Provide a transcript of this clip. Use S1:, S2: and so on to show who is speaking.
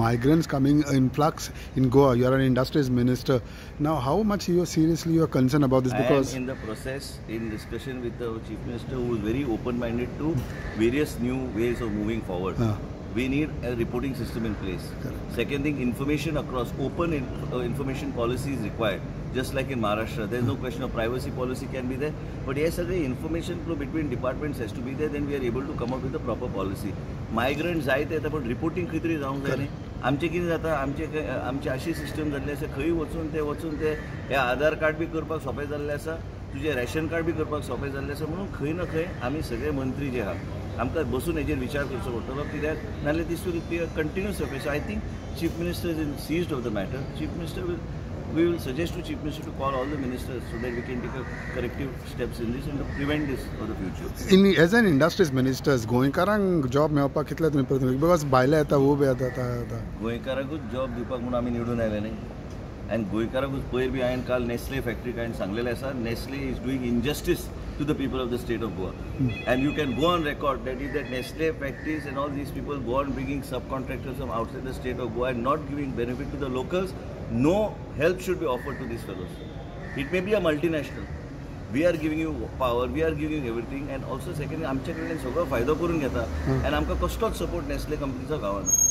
S1: migrants coming influx in Goa. You are an industries minister. Now, how much you are seriously you are concerned about this?
S2: I
S1: Because
S2: in the process, in discussion with the chief minister, who is very open-minded to various new ways of moving forward.
S1: Ah.
S2: We need a reporting system in place.
S1: Correct.
S2: Second thing, information across open in, uh, information policy is required. Just like in Maharashtra, there is no question of privacy policy can be there. But yes, the information flow between departments has to be there. Then we are able to come up with a proper policy. Migrants जायत येता पण reporting तरी जावंक जाय आमचें कितें जाता आमचे आमची अशी सिस्टम जाल्ली आसा खंय वचून ते वचून ते हे आधार कार्ड बी करपाक सोंपें जाल्लें आसा तुजें रॅशन कार्ड बी करपाक सोंपें जाल्लें आसा म्हणून खंय ना खंय आमी सगळे मंत्री जे आहा आमकां बसून हेजेर विचार करचो पडटलो. कित्याक? नाजाल्यार this will be continuous surface I think chief minister is in seized of the matter chief minister will will suggest to chief minister to call all the ministers so that we can take a corrective steps in this and to prevent this for the future.
S1: In as an industries minister, गोंयकारांक job मेळपाक कितले तुमी because भायले येता वो बी येता येता येता
S2: गोंयकारांकूच जॉब दिवपाक म्हणून आमी निवडून आयले न्ही अँड गोयकरापूर कोयर बी आहे काल नेस्ले फॅक्टरी काय सांगलेलं आहे Nestle is doing injustice to the people of the state of Goa and you can go on record that is that Nestle factories and all these people go on bringing sub contractors of outside the state of Goa and not giving benefit to the locals no help should be offer to these fellows it may be a multinational we are giving you power we are giving everything and also second आमच्याकडे सगळं फायदो करून घेता and आमकां कसलोच support Nestle कंपनीचा गावांना